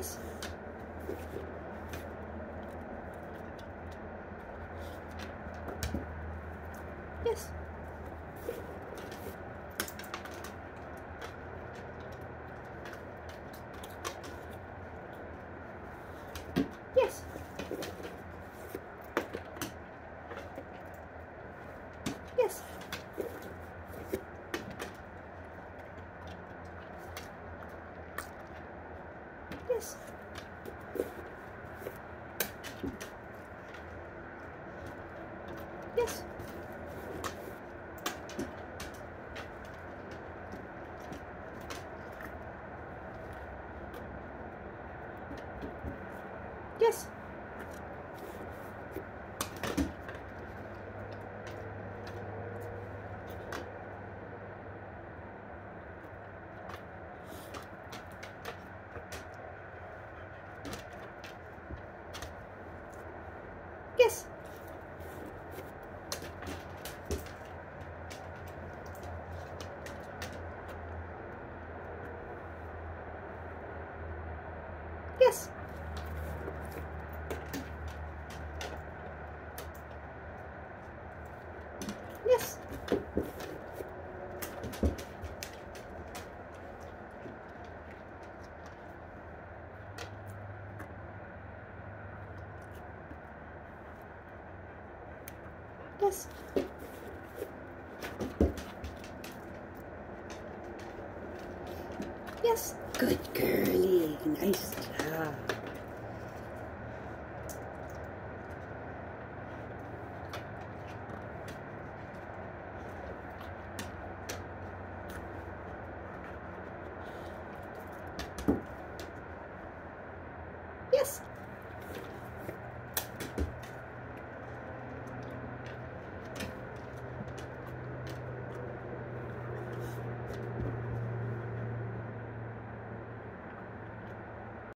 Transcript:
guys. Yes. Yes. Yes. Yes. Yes. Yes. Yes. Yes. Yes. Good girlie. Nice job.